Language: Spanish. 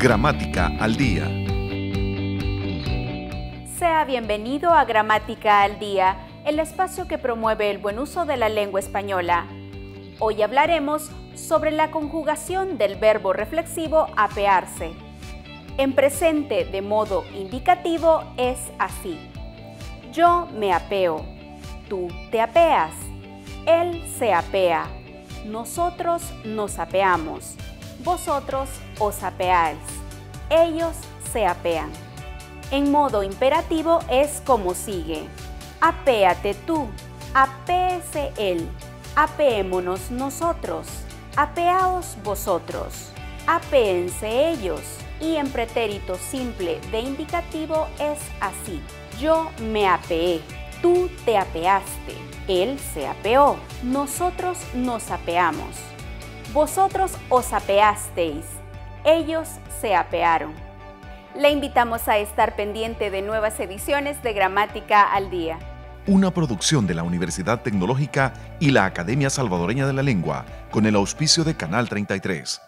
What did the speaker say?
Gramática al Día. Sea bienvenido a Gramática al Día, el espacio que promueve el buen uso de la lengua española. Hoy hablaremos sobre la conjugación del verbo reflexivo apearse. En presente de modo indicativo es así. Yo me apeo. Tú te apeas. Él se apea. Nosotros nos apeamos. Vosotros os apeáis. Ellos se apean. En modo imperativo es como sigue. Apéate tú. Apéese él. Apeémonos nosotros. Apeaos vosotros. Apéense ellos. Y en pretérito simple de indicativo es así. Yo me apeé. Tú te apeaste. Él se apeó. Nosotros nos apeamos. Vosotros os apeasteis. Ellos se apearon. Le invitamos a estar pendiente de nuevas ediciones de Gramática al Día. Una producción de la Universidad Tecnológica y la Academia Salvadoreña de la Lengua, con el auspicio de Canal 33.